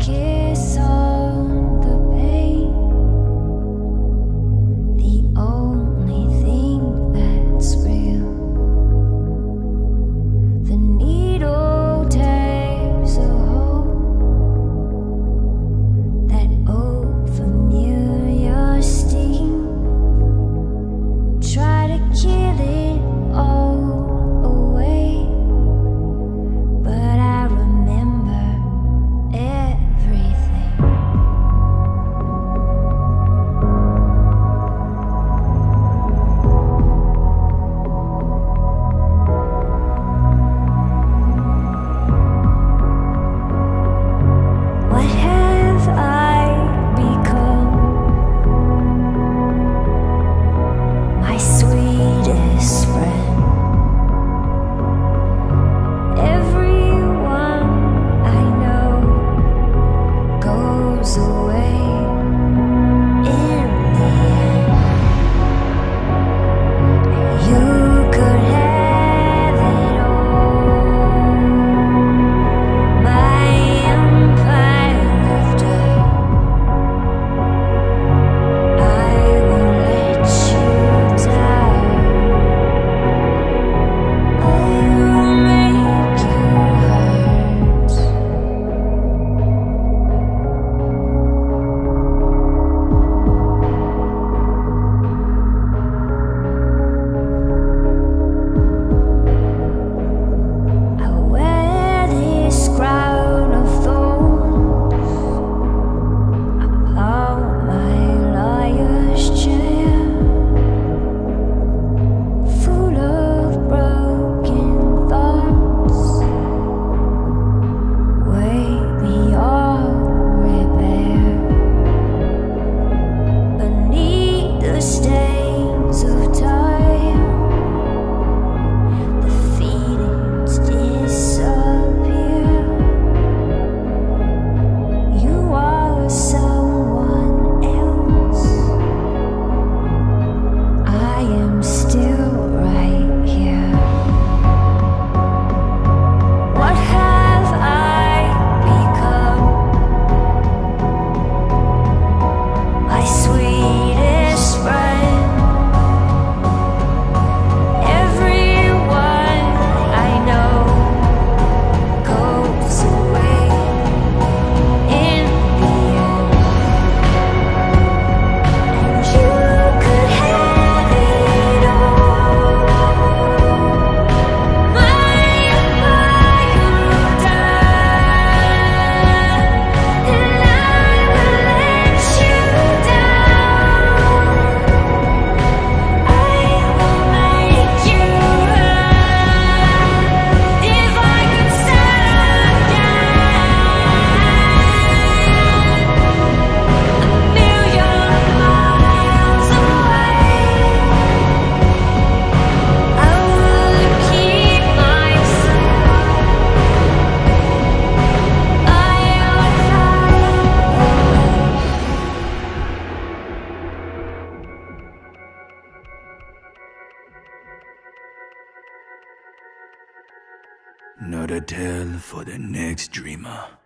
kid. Not a tale for the next dreamer.